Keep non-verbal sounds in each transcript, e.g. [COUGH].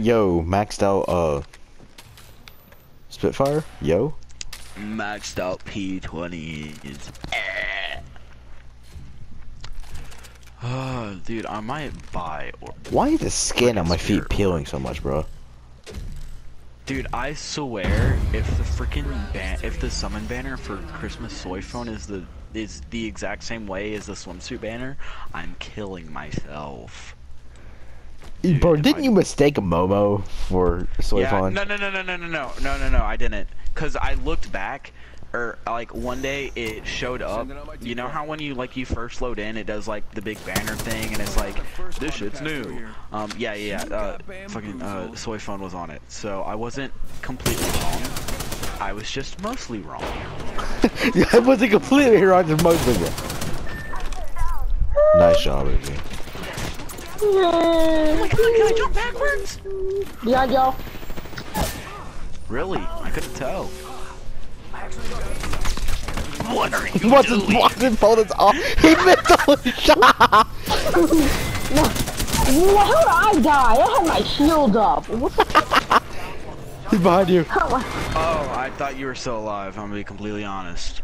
Yo, maxed out, uh... Spitfire? Yo? Maxed out P20s. Oh, dude, I might buy or Why is the skin on my feet peeling so much, bro? Dude, I swear, if the freaking ban, if the summon banner for Christmas soy phone is the is the exact same way as the swimsuit banner, I'm killing myself. Dude, bro, didn't I- you mistake a Momo for soy yeah, fawn? no, no, no, no, no, no, no, no, no, no, I didn't, cause I looked back, or like one day it showed up. You know how when you like you first load in, it does like the big banner thing, and it's like this shit's new. Um, yeah, yeah, yeah. Uh, fucking uh, soy phone was on it, so I wasn't completely wrong. I was just mostly wrong. yeah, I wasn't completely wrong, just mostly wrong. Nice job, AJ. Oh my god, can I jump backwards? Behind y'all. Really? I couldn't tell. What are you Wasn't doing? wasn't bullets off. He missed all the shot. Well, how did I die? I had my shield up. What He's behind you. Oh, I thought you were still alive. I'm gonna be completely honest.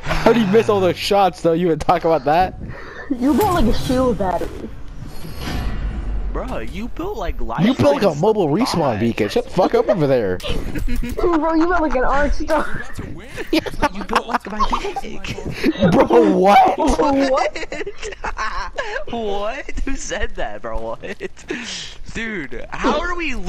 How do you miss all those shots, though? You would talk about that? You built like a shield battery. Bro, you built like life. You built like a mobile respawn beacon. Shut the fuck up over there. [LAUGHS] Bro, you built like an arc star. You built like my dick. Bro, what? [LAUGHS] what? what? Who said that, bro? What? Dude, how are we losing?